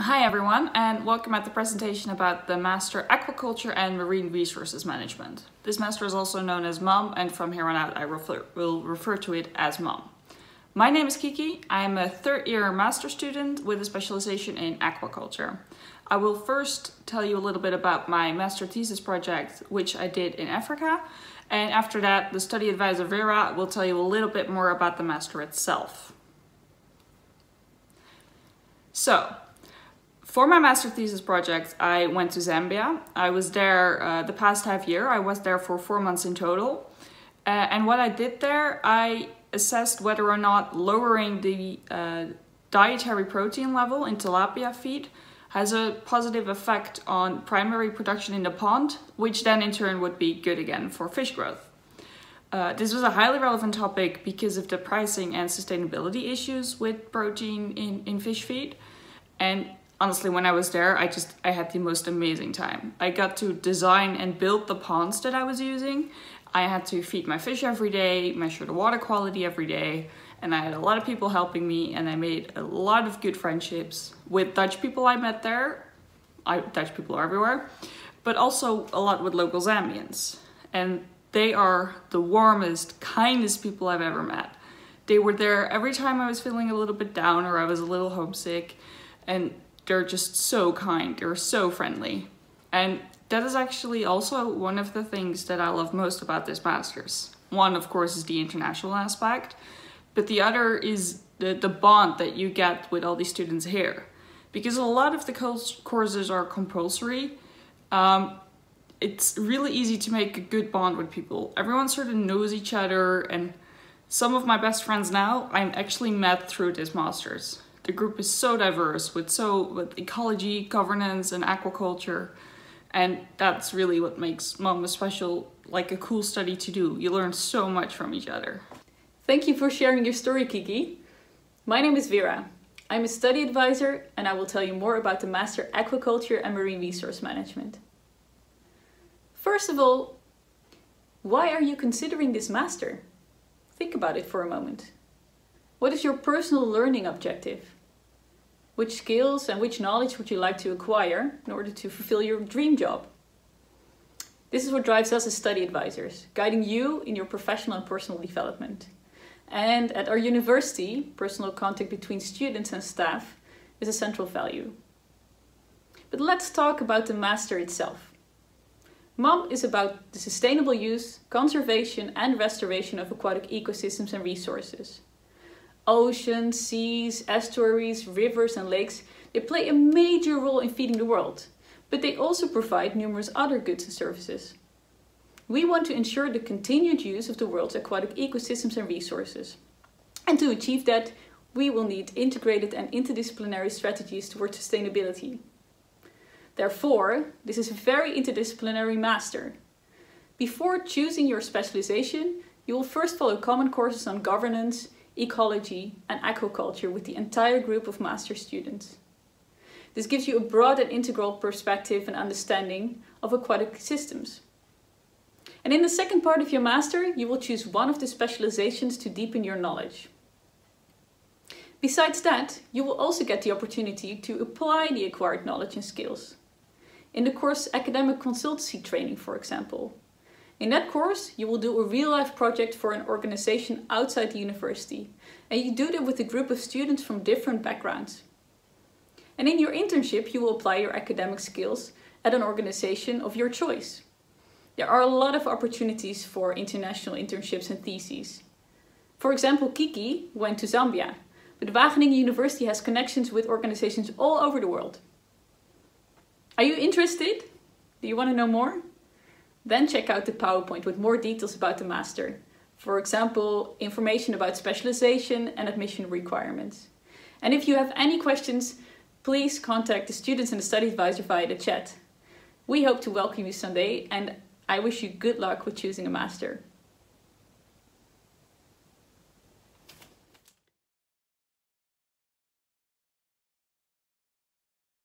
Hi everyone and welcome at the presentation about the Master Aquaculture and Marine Resources Management. This master is also known as MAM and from here on out I refer, will refer to it as MAM. My name is Kiki, I am a third year master student with a specialization in aquaculture. I will first tell you a little bit about my master thesis project which I did in Africa and after that the study advisor Vera will tell you a little bit more about the master itself. So, for my master thesis project, I went to Zambia. I was there uh, the past half year. I was there for four months in total. Uh, and what I did there, I assessed whether or not lowering the uh, dietary protein level in tilapia feed has a positive effect on primary production in the pond, which then in turn would be good again for fish growth. Uh, this was a highly relevant topic because of the pricing and sustainability issues with protein in, in fish feed. And honestly, when I was there, I just, I had the most amazing time. I got to design and build the ponds that I was using. I had to feed my fish every day, measure the water quality every day, and I had a lot of people helping me and I made a lot of good friendships with Dutch people I met there. I, Dutch people are everywhere, but also a lot with local Zambians. And they are the warmest, kindest people I've ever met. They were there every time I was feeling a little bit down or I was a little homesick and they're just so kind, they're so friendly. And that is actually also one of the things that I love most about this master's. One, of course, is the international aspect, but the other is the, the bond that you get with all these students here. Because a lot of the courses are compulsory, um, it's really easy to make a good bond with people. Everyone sort of knows each other and some of my best friends now I'm actually met through this master's the group is so diverse with so with ecology, governance, and aquaculture, and that's really what makes MAM a special, like a cool study to do. You learn so much from each other. Thank you for sharing your story, Kiki. My name is Vera. I'm a study advisor, and I will tell you more about the Master Aquaculture and Marine Resource Management. First of all, why are you considering this master? Think about it for a moment. What is your personal learning objective? Which skills and which knowledge would you like to acquire in order to fulfill your dream job? This is what drives us as study advisors, guiding you in your professional and personal development. And at our university, personal contact between students and staff is a central value. But let's talk about the master itself. MAM is about the sustainable use, conservation and restoration of aquatic ecosystems and resources oceans, seas, estuaries, rivers and lakes, they play a major role in feeding the world, but they also provide numerous other goods and services. We want to ensure the continued use of the world's aquatic ecosystems and resources. And to achieve that, we will need integrated and interdisciplinary strategies towards sustainability. Therefore, this is a very interdisciplinary master. Before choosing your specialization, you will first follow common courses on governance, ecology, and aquaculture with the entire group of master students. This gives you a broad and integral perspective and understanding of aquatic systems. And in the second part of your master, you will choose one of the specializations to deepen your knowledge. Besides that, you will also get the opportunity to apply the acquired knowledge and skills. In the course Academic Consultancy Training, for example, in that course, you will do a real-life project for an organization outside the university, and you do that with a group of students from different backgrounds. And in your internship, you will apply your academic skills at an organization of your choice. There are a lot of opportunities for international internships and theses. For example, Kiki went to Zambia, but Wageningen University has connections with organizations all over the world. Are you interested? Do you want to know more? Then check out the PowerPoint with more details about the master. For example, information about specialization and admission requirements. And if you have any questions, please contact the students and the study advisor via the chat. We hope to welcome you someday and I wish you good luck with choosing a master.